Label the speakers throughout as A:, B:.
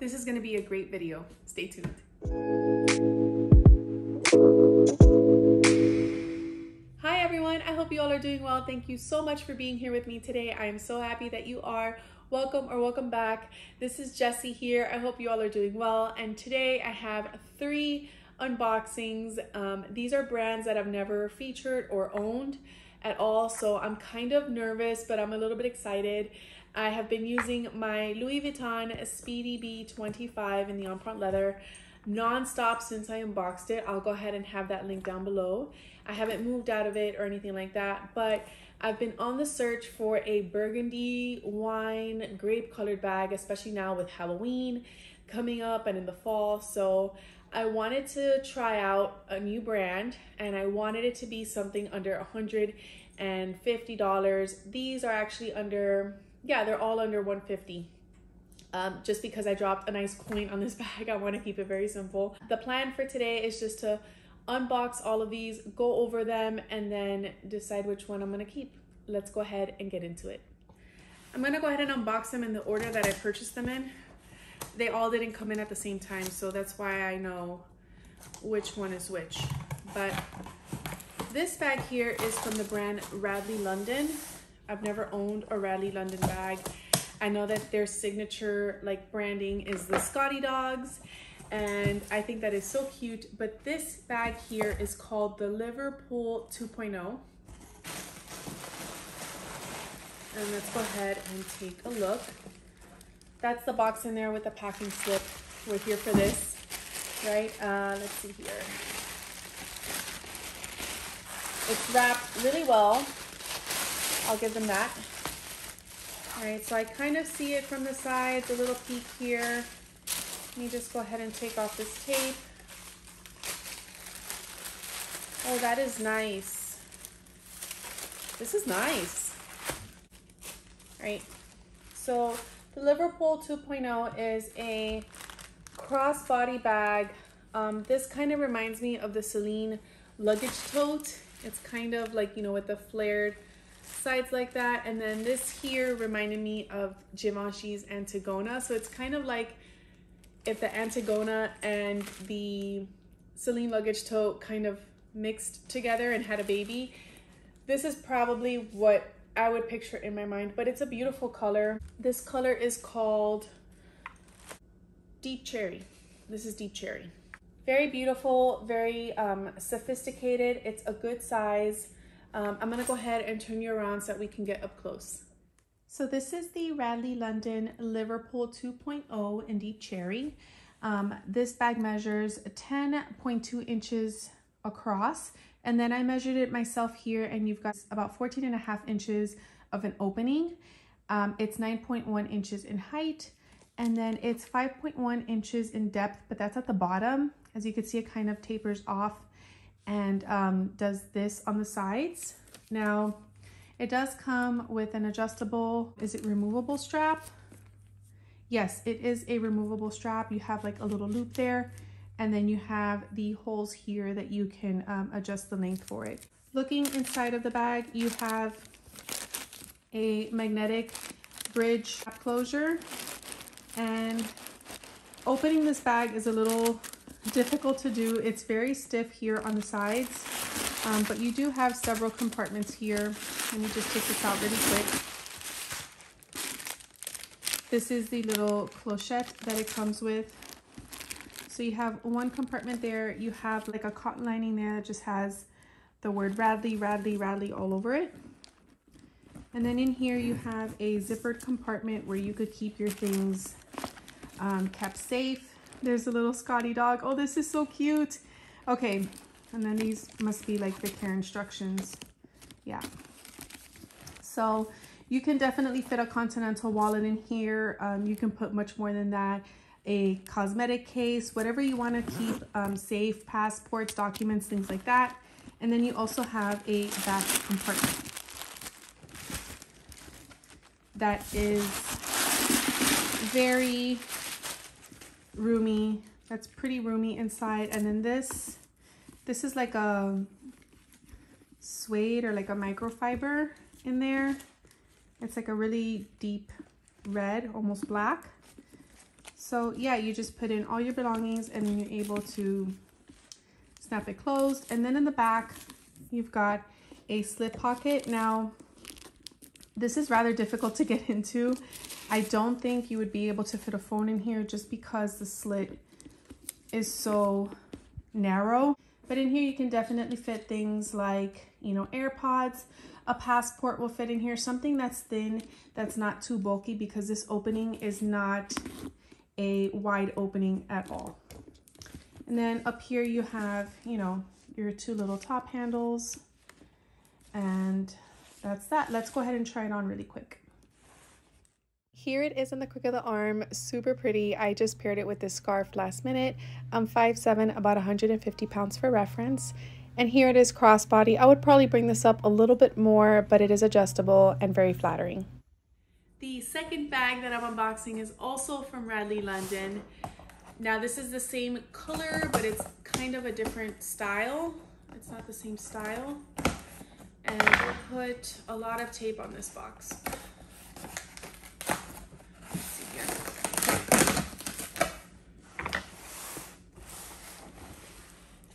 A: This is gonna be a great video. Stay tuned. Hi everyone, I hope you all are doing well. Thank you so much for being here with me today. I am so happy that you are. Welcome or welcome back. This is Jessy here. I hope you all are doing well. And today I have three unboxings. Um, these are brands that I've never featured or owned at all. So I'm kind of nervous, but I'm a little bit excited. I have been using my Louis Vuitton Speedy B25 in the Empreinte leather non-stop since I unboxed it. I'll go ahead and have that link down below. I haven't moved out of it or anything like that, but I've been on the search for a burgundy wine grape colored bag, especially now with Halloween coming up and in the fall. So I wanted to try out a new brand and I wanted it to be something under $150. These are actually under, yeah, they're all under 150 um, just because I dropped a nice coin on this bag. I want to keep it very simple. The plan for today is just to unbox all of these, go over them, and then decide which one I'm going to keep. Let's go ahead and get into it. I'm going to go ahead and unbox them in the order that I purchased them in. They all didn't come in at the same time, so that's why I know which one is which. But this bag here is from the brand Radley London. I've never owned a Radley London bag. I know that their signature like branding is the Scotty dogs and I think that is so cute. But this bag here is called the Liverpool 2.0. And let's go ahead and take a look. That's the box in there with the packing slip. We're here for this, right? Uh, let's see here. It's wrapped really well. I'll give them that. All right, so I kind of see it from the sides, a little peek here. Let me just go ahead and take off this tape. Oh, that is nice. This is nice. All right, so the Liverpool 2.0 is a crossbody bag. Um, this kind of reminds me of the Celine luggage tote. It's kind of like, you know, with the flared sides like that. And then this here reminded me of Givenchy's Antigona. So it's kind of like if the Antigona and the Celine luggage tote kind of mixed together and had a baby. This is probably what I would picture in my mind, but it's a beautiful color. This color is called Deep Cherry. This is Deep Cherry. Very beautiful, very um, sophisticated. It's a good size. Um, I'm gonna go ahead and turn you around so that we can get up close. So this is the Radley London Liverpool 2.0 in Deep Cherry. Um, this bag measures 10.2 inches across and then I measured it myself here and you've got about 14 and a half inches of an opening. Um, it's 9.1 inches in height and then it's 5.1 inches in depth, but that's at the bottom. As you can see, it kind of tapers off and um, does this on the sides. Now, it does come with an adjustable, is it removable strap? Yes, it is a removable strap. You have like a little loop there and then you have the holes here that you can um, adjust the length for it. Looking inside of the bag, you have a magnetic bridge closure and opening this bag is a little difficult to do. It's very stiff here on the sides, um, but you do have several compartments here. Let me just take this out really quick. This is the little clochette that it comes with. So you have one compartment there. You have like a cotton lining there that just has the word Radley, Radley, Radley all over it. And then in here you have a zippered compartment where you could keep your things um, kept safe. There's a little Scotty dog. Oh, this is so cute. Okay, and then these must be like the care instructions. Yeah. So you can definitely fit a continental wallet in here. Um, you can put much more than that a cosmetic case, whatever you want to keep um, safe, passports, documents, things like that. And then you also have a back compartment that is very roomy. That's pretty roomy inside. And then this, this is like a suede or like a microfiber in there. It's like a really deep red, almost black. So yeah, you just put in all your belongings and then you're able to snap it closed. And then in the back, you've got a slip pocket. Now, this is rather difficult to get into. I don't think you would be able to fit a phone in here just because the slit is so narrow. But in here, you can definitely fit things like, you know, AirPods, a passport will fit in here, something that's thin, that's not too bulky because this opening is not a wide opening at all. And then up here you have, you know, your two little top handles. And that's that. Let's go ahead and try it on really quick. Here it is on the crook of the arm, super pretty. I just paired it with this scarf last minute. I'm 5'7", about 150 pounds for reference. And here it is crossbody. I would probably bring this up a little bit more, but it is adjustable and very flattering. The second bag that I'm unboxing is also from Radley London. Now this is the same color, but it's kind of a different style. It's not the same style. And we'll put a lot of tape on this box.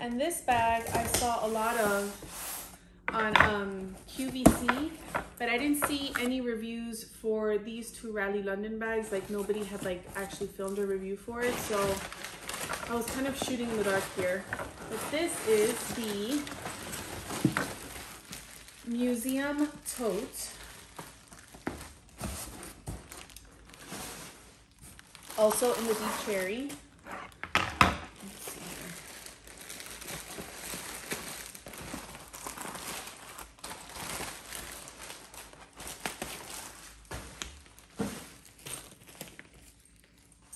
A: And this bag I saw a lot of on um, QVC, but I didn't see any reviews for these two Radley London bags. Like nobody had like actually filmed a review for it. So I was kind of shooting in the dark here. But this is the Museum Tote. Also in the deep cherry.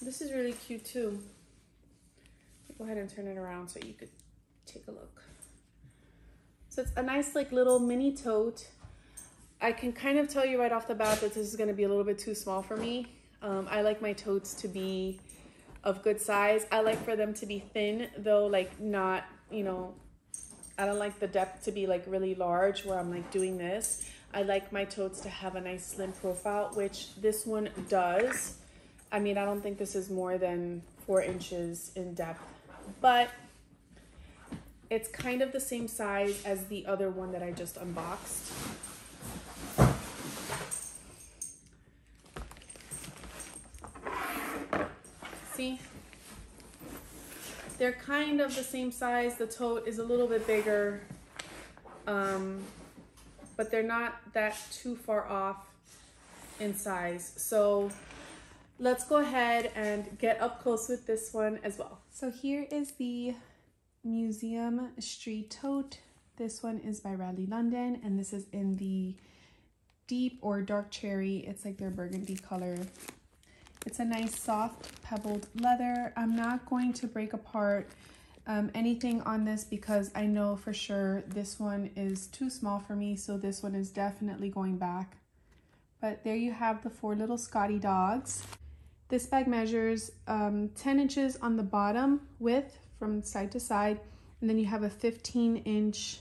A: This is really cute too. Go ahead and turn it around so you could take a look. So it's a nice like little mini tote. I can kind of tell you right off the bat that this is gonna be a little bit too small for me. Um, I like my totes to be of good size. I like for them to be thin though, like not, you know, I don't like the depth to be like really large where I'm like doing this. I like my totes to have a nice slim profile, which this one does. I mean, I don't think this is more than four inches in depth, but it's kind of the same size as the other one that I just unboxed. See? They're kind of the same size. The tote is a little bit bigger, um, but they're not that too far off in size. So let's go ahead and get up close with this one as well. So here is the Museum Street Tote. This one is by Radley London and this is in the deep or dark cherry. It's like their burgundy color. It's a nice soft pebbled leather. I'm not going to break apart um, anything on this because I know for sure this one is too small for me. So this one is definitely going back. But there you have the four little Scotty dogs. This bag measures um, 10 inches on the bottom width from side to side, and then you have a 15 inch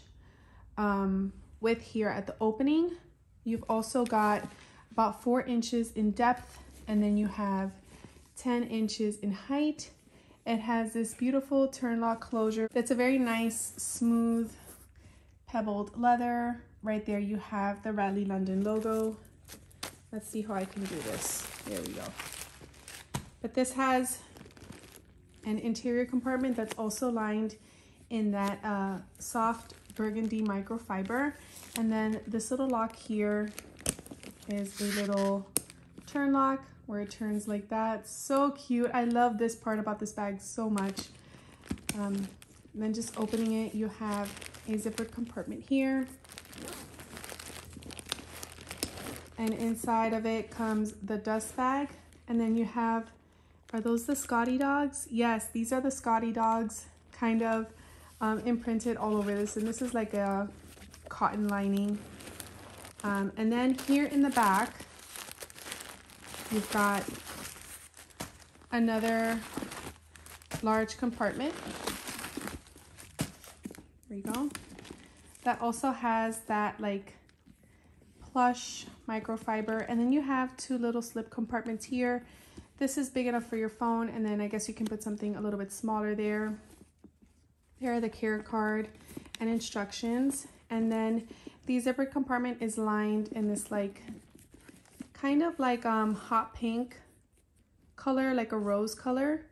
A: um, width here at the opening. You've also got about four inches in depth, and then you have 10 inches in height. It has this beautiful turn lock closure. That's a very nice, smooth, pebbled leather. Right there you have the Radley London logo. Let's see how I can do this. There we go. But this has an interior compartment that's also lined in that uh, soft burgundy microfiber. And then this little lock here is a little turn lock where it turns like that. So cute. I love this part about this bag so much. Um, then just opening it, you have a zippered compartment here. And inside of it comes the dust bag. And then you have are those the Scotty dogs? Yes, these are the Scotty dogs kind of um, imprinted all over this. And this is like a cotton lining. Um, and then here in the back, you've got another large compartment. There you go. That also has that like plush microfiber. And then you have two little slip compartments here This is big enough for your phone, and then I guess you can put something a little bit smaller there. There are the care card and instructions. And then the zipper compartment is lined in this like, kind of like um, hot pink color, like a rose color.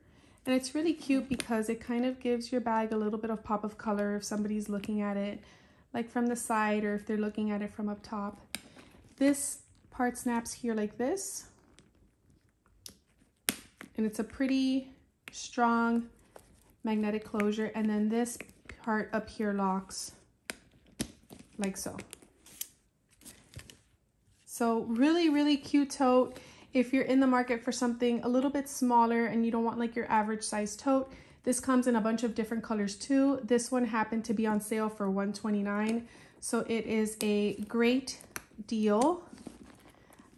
A: And it's really cute because it kind of gives your bag a little bit of pop of color if somebody's looking at it like from the side or if they're looking at it from up top. This part snaps here like this. And it's a pretty strong magnetic closure. And then this part up here locks like so. So really, really cute tote. If you're in the market for something a little bit smaller and you don't want like your average size tote, this comes in a bunch of different colors too. This one happened to be on sale for 129 so it is a great deal.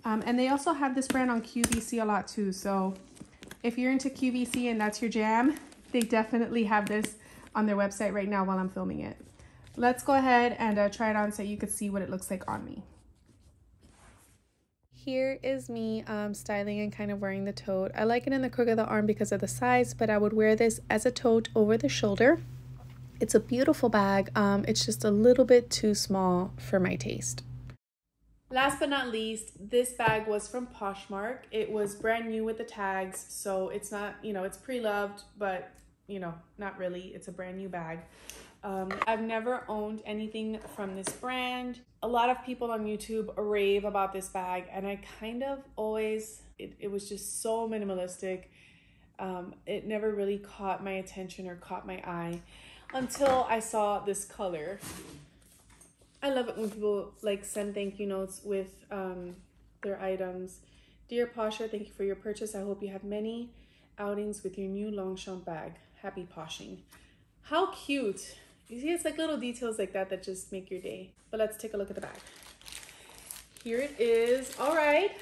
A: Um, and they also have this brand on QVC a lot too. So if you're into QVC and that's your jam, they definitely have this on their website right now while I'm filming it. Let's go ahead and uh, try it on so you can see what it looks like on me. Here is me um, styling and kind of wearing the tote. I like it in the crook of the arm because of the size, but I would wear this as a tote over the shoulder. It's a beautiful bag. Um, it's just a little bit too small for my taste. Last but not least, this bag was from Poshmark. It was brand new with the tags, so it's not, you know, it's pre-loved, but, you know, not really. It's a brand new bag. Um, I've never owned anything from this brand. A lot of people on YouTube rave about this bag, and I kind of always, it, it was just so minimalistic. Um, it never really caught my attention or caught my eye until I saw this color. I love it when people like send thank you notes with um, their items. Dear Posher, thank you for your purchase. I hope you have many outings with your new Longchamp bag. Happy poshing. How cute. You see, it's like little details like that that just make your day. But let's take a look at the bag. Here it is. All right.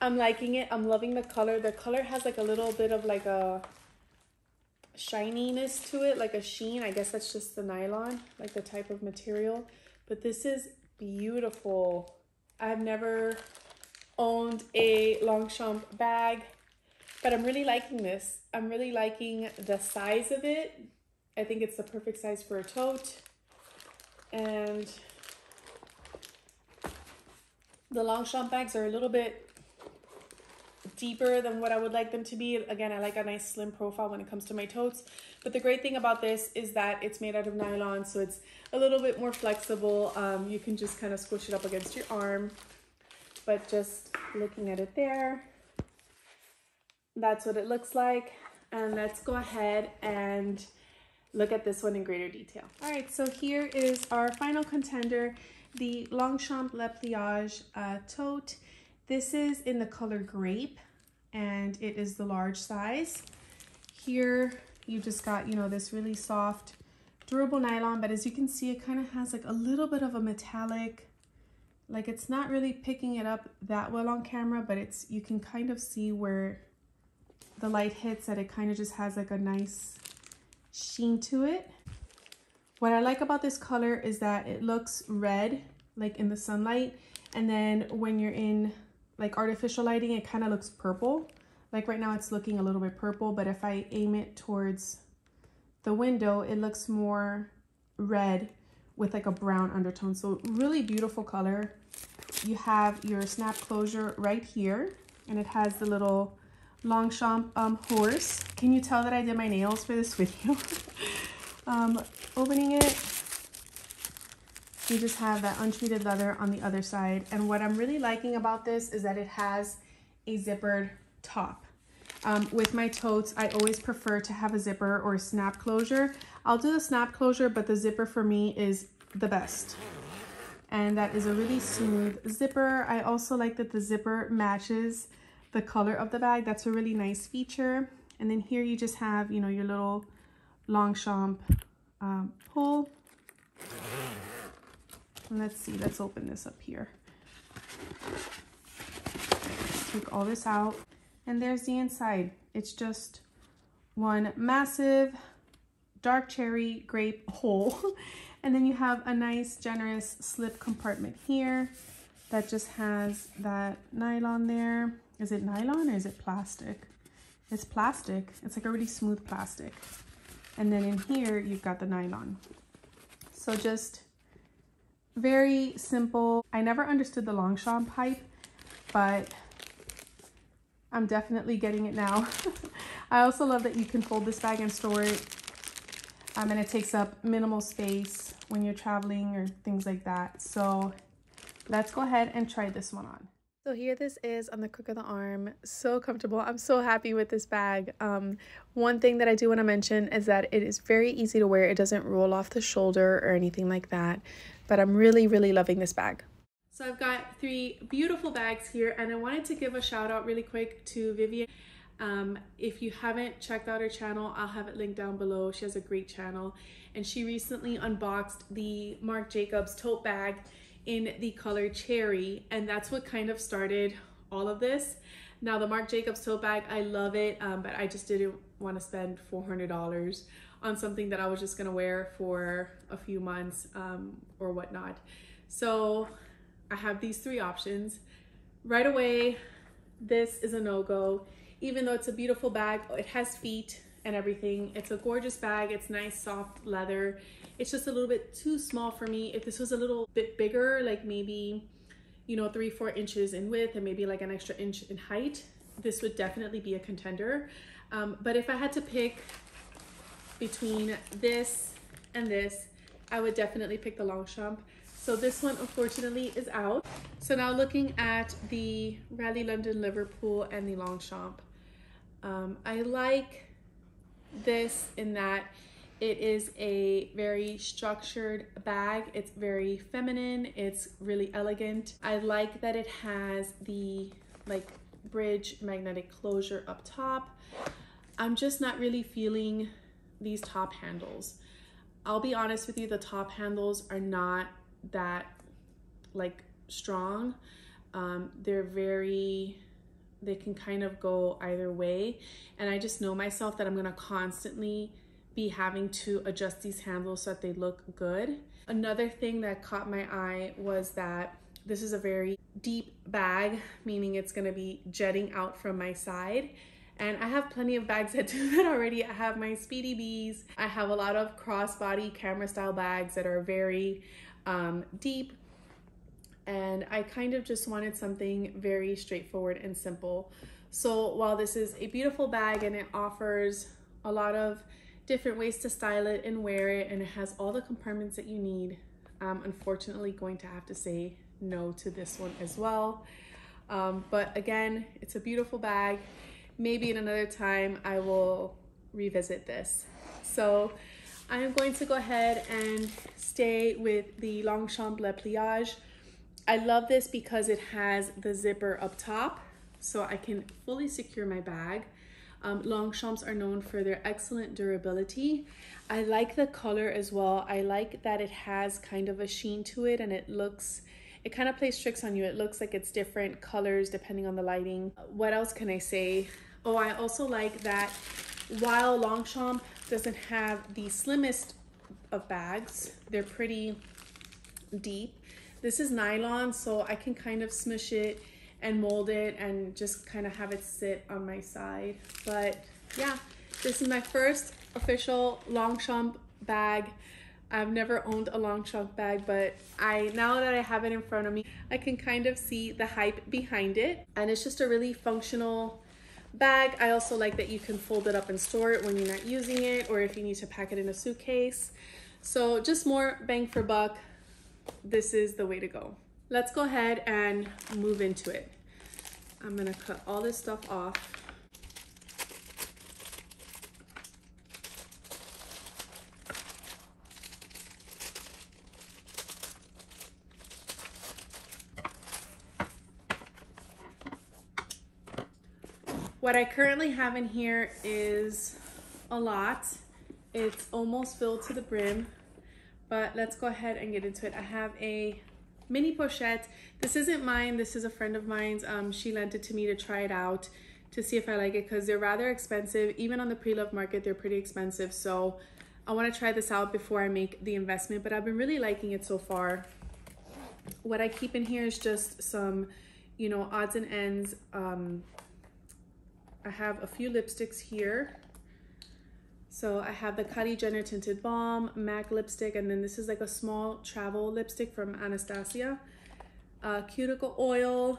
A: I'm liking it. I'm loving the color. The color has like a little bit of like a shininess to it, like a sheen. I guess that's just the nylon, like the type of material. But this is beautiful. I've never owned a Longchamp bag, but I'm really liking this. I'm really liking the size of it. I think it's the perfect size for a tote. And the Longchamp bags are a little bit deeper than what I would like them to be. Again, I like a nice slim profile when it comes to my totes. But the great thing about this is that it's made out of nylon, so it's a little bit more flexible. Um, you can just kind of squish it up against your arm. But just looking at it there, that's what it looks like. And let's go ahead and look at this one in greater detail. All right, so here is our final contender, the Longchamp Le Pliage uh, tote. This is in the color grape and it is the large size. Here you just got, you know, this really soft, durable nylon, but as you can see, it kind of has like a little bit of a metallic, like it's not really picking it up that well on camera, but it's, you can kind of see where the light hits that it kind of just has like a nice sheen to it. What I like about this color is that it looks red, like in the sunlight. And then when you're in like artificial lighting, it kind of looks purple. Like right now it's looking a little bit purple, but if I aim it towards the window, it looks more red with like a brown undertone. So really beautiful color. You have your snap closure right here and it has the little Longchamp um, horse. Can you tell that I did my nails for this video? um, opening it, you just have that untreated leather on the other side. And what I'm really liking about this is that it has a zippered top. Um, with my totes, I always prefer to have a zipper or a snap closure. I'll do the snap closure, but the zipper for me is the best. And that is a really smooth zipper. I also like that the zipper matches the color of the bag. That's a really nice feature. And then here you just have, you know, your little Longchamp um, pull let's see, let's open this up here. Take all this out. And there's the inside. It's just one massive dark cherry grape hole. and then you have a nice generous slip compartment here that just has that nylon there. is it nylon or is it plastic? It's plastic. It's like a really smooth plastic. And then in here, you've got the nylon. So just very simple. I never understood the Longchamp pipe, but I'm definitely getting it now. I also love that you can fold this bag and store it. Um, and it takes up minimal space when you're traveling or things like that. So let's go ahead and try this one on. So here this is on the crook of the arm. So comfortable. I'm so happy with this bag. Um, one thing that I do want to mention is that it is very easy to wear. It doesn't roll off the shoulder or anything like that. But I'm really, really loving this bag. So I've got three beautiful bags here and I wanted to give a shout out really quick to Vivienne. Um, if you haven't checked out her channel, I'll have it linked down below. She has a great channel and she recently unboxed the Marc Jacobs tote bag in the color cherry and that's what kind of started all of this. Now the Marc Jacobs tote bag, I love it, um, but I just didn't want to spend $400 on something that I was just gonna wear for a few months um, or whatnot. So I have these three options. Right away, this is a no-go. Even though it's a beautiful bag, it has feet and everything. It's a gorgeous bag. It's nice, soft leather. It's just a little bit too small for me. If this was a little bit bigger, like maybe, you know, three, four inches in width and maybe like an extra inch in height, this would definitely be a contender. Um, but if I had to pick between this and this, I would definitely pick the Longchamp. So this one unfortunately is out. So now looking at the Radley London Liverpool and the Longchamp. Um, I like this in that it is a very structured bag. It's very feminine. It's really elegant. I like that it has the like bridge magnetic closure up top. I'm just not really feeling these top handles. I'll be honest with you, the top handles are not that like strong. Um, they're very, they can kind of go either way. And I just know myself that I'm gonna constantly be having to adjust these handles so that they look good. Another thing that caught my eye was that this is a very deep bag, meaning it's gonna be jetting out from my side. And I have plenty of bags that do that already. I have my Speedy Bees. I have a lot of crossbody camera style bags that are very um, deep. And I kind of just wanted something very straightforward and simple. So while this is a beautiful bag and it offers a lot of different ways to style it and wear it and it has all the compartments that you need, I'm unfortunately going to have to say no to this one as well. Um, but again, it's a beautiful bag maybe in another time I will revisit this. So I'm going to go ahead and stay with the Longchamp Le Pliage. I love this because it has the zipper up top so I can fully secure my bag. Um, Longchamps are known for their excellent durability. I like the color as well. I like that it has kind of a sheen to it and it looks it kind of plays tricks on you. It looks like it's different colors depending on the lighting. What else can I say? Oh, I also like that while Longchamp doesn't have the slimmest of bags, they're pretty deep. This is nylon, so I can kind of smush it and mold it and just kind of have it sit on my side. But yeah, this is my first official Longchamp bag. I've never owned a Longchamp bag, but I now that I have it in front of me, I can kind of see the hype behind it. And it's just a really functional bag. I also like that you can fold it up and store it when you're not using it or if you need to pack it in a suitcase. So just more bang for buck. This is the way to go. Let's go ahead and move into it. I'm gonna cut all this stuff off What I currently have in here is a lot. It's almost filled to the brim, but let's go ahead and get into it. I have a mini pochette. This isn't mine, this is a friend of mine's. Um, she lent it to me to try it out to see if I like it because they're rather expensive. Even on the pre-love market, they're pretty expensive. So I wanna try this out before I make the investment, but I've been really liking it so far. What I keep in here is just some you know, odds and ends. Um, I have a few lipsticks here. So I have the Kylie Jenner Tinted Balm, MAC lipstick, and then this is like a small travel lipstick from Anastasia. Uh, cuticle oil,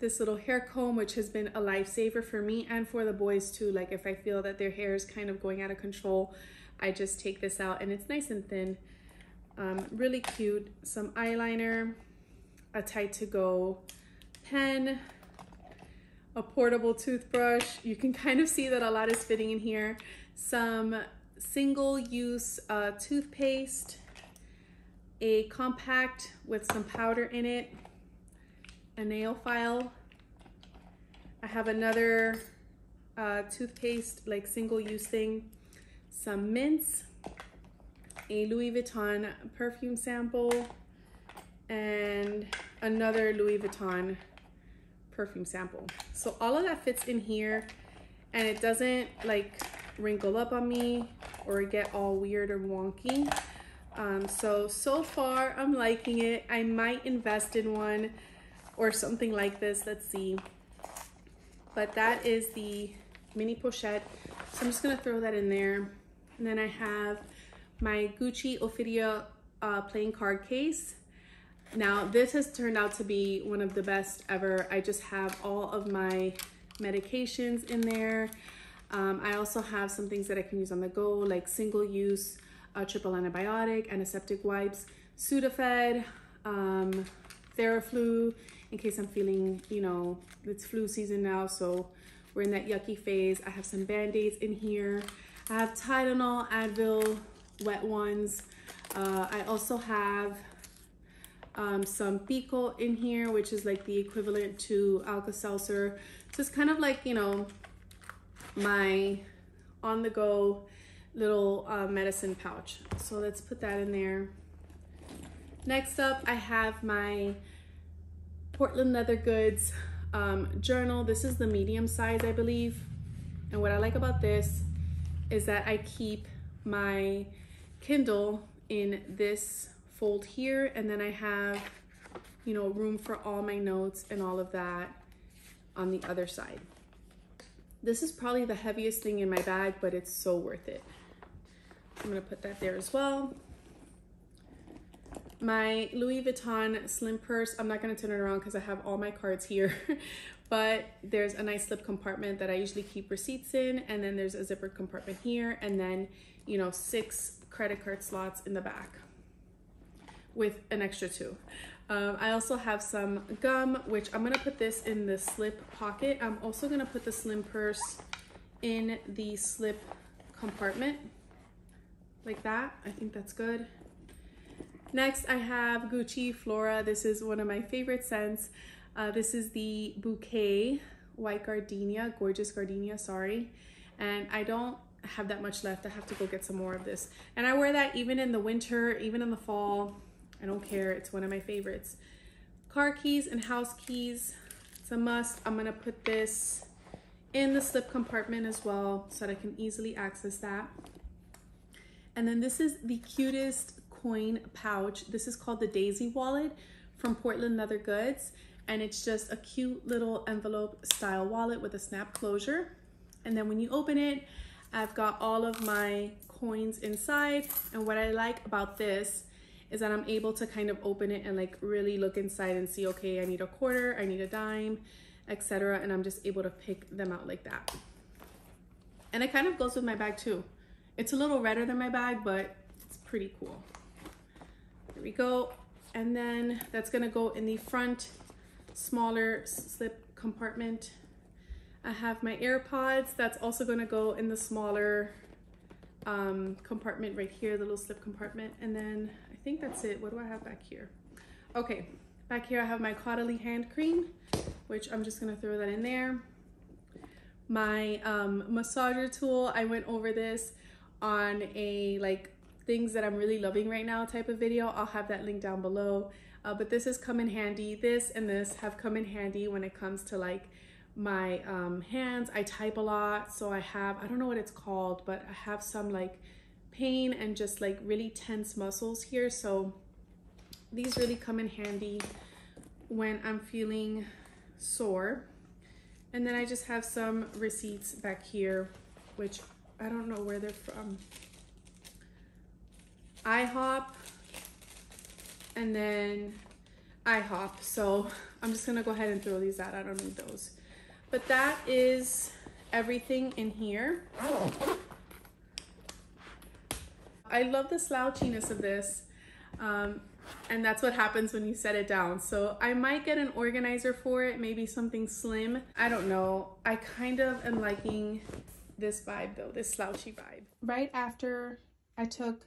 A: this little hair comb, which has been a lifesaver for me and for the boys too. Like if I feel that their hair is kind of going out of control, I just take this out and it's nice and thin. Um, really cute. Some eyeliner, a Tide to Go pen, a portable toothbrush. You can kind of see that a lot is fitting in here. Some single use uh, toothpaste, a compact with some powder in it, a nail file. I have another uh, toothpaste, like single use thing, some mints, a Louis Vuitton perfume sample, and another Louis Vuitton perfume sample. So all of that fits in here and it doesn't like wrinkle up on me or get all weird or wonky. Um, so, so far I'm liking it. I might invest in one or something like this. Let's see. But that is the mini pochette. So I'm just gonna throw that in there. And then I have my Gucci Ophidia uh, playing card case. Now, this has turned out to be one of the best ever. I just have all of my medications in there. Um, I also have some things that I can use on the go, like single use, uh, triple antibiotic, antiseptic wipes, Sudafed, um, Theraflu, in case I'm feeling, you know, it's flu season now, so we're in that yucky phase. I have some Band-Aids in here. I have Tylenol, Advil, wet ones. Uh, I also have um, some Picot in here, which is like the equivalent to Alka-Seltzer. So it's kind of like, you know, my on-the-go little uh, medicine pouch. So let's put that in there. Next up, I have my Portland Leather Goods um, journal. This is the medium size, I believe. And what I like about this is that I keep my Kindle in this fold here and then I have, you know, room for all my notes and all of that on the other side. This is probably the heaviest thing in my bag, but it's so worth it. I'm gonna put that there as well. My Louis Vuitton slim purse, I'm not gonna turn it around because I have all my cards here, but there's a nice slip compartment that I usually keep receipts in, and then there's a zipper compartment here, and then, you know, six credit card slots in the back with an extra two. Um, I also have some gum, which I'm gonna put this in the slip pocket. I'm also gonna put the slim purse in the slip compartment like that. I think that's good. Next, I have Gucci Flora. This is one of my favorite scents. Uh, this is the Bouquet White Gardenia, Gorgeous Gardenia, sorry. And I don't have that much left. I have to go get some more of this. And I wear that even in the winter, even in the fall. I don't care. It's one of my favorites. Car keys and house keys. It's a must. I'm going to put this in the slip compartment as well so that I can easily access that. And then this is the cutest coin pouch. This is called the Daisy Wallet from Portland Leather Goods. And it's just a cute little envelope style wallet with a snap closure. And then when you open it, I've got all of my coins inside. And what I like about this is that I'm able to kind of open it and like really look inside and see, okay, I need a quarter, I need a dime, etc. And I'm just able to pick them out like that. And it kind of goes with my bag too. It's a little redder than my bag, but it's pretty cool. There we go. And then that's gonna go in the front smaller slip compartment. I have my AirPods. That's also gonna go in the smaller um, compartment right here, the little slip compartment. And then I think that's it. What do I have back here? Okay, back here I have my Caudalie hand cream, which I'm just gonna throw that in there. My um, massager tool, I went over this on a like things that I'm really loving right now type of video. I'll have that link down below. Uh, but this has come in handy. This and this have come in handy when it comes to like my um, hands. I type a lot, so I have, I don't know what it's called, but I have some like pain and just like really tense muscles here. So these really come in handy when I'm feeling sore. And then I just have some receipts back here, which I don't know where they're from. IHOP and then IHOP. So I'm just gonna go ahead and throw these out. I don't need those. But that is everything in here. I love the slouchiness of this. Um, and that's what happens when you set it down. So I might get an organizer for it, maybe something slim. I don't know. I kind of am liking this vibe though, this slouchy vibe. Right after I took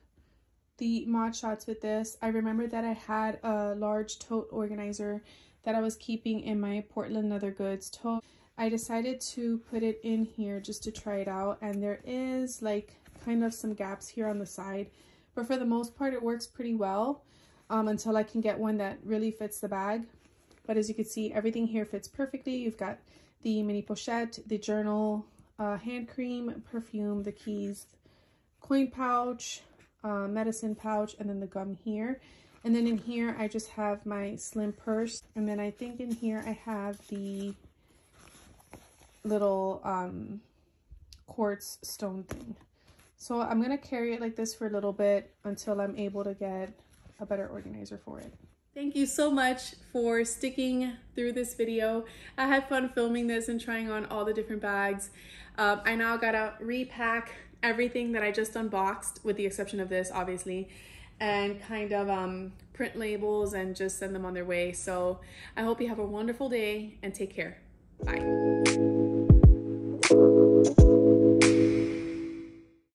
A: the mod shots with this, I remember that I had a large tote organizer that I was keeping in my Portland Leather Goods tote. I decided to put it in here just to try it out and there is like kind of some gaps here on the side but for the most part it works pretty well um, until I can get one that really fits the bag but as you can see everything here fits perfectly you've got the mini pochette the journal uh, hand cream perfume the keys coin pouch uh, medicine pouch and then the gum here and then in here I just have my slim purse and then I think in here I have the little um, quartz stone thing. So I'm going to carry it like this for a little bit until I'm able to get a better organizer for it. Thank you so much for sticking through this video. I had fun filming this and trying on all the different bags. Um, I now gotta repack everything that I just unboxed with the exception of this obviously and kind of um, print labels and just send them on their way. So I hope you have a wonderful day and take care. Bye.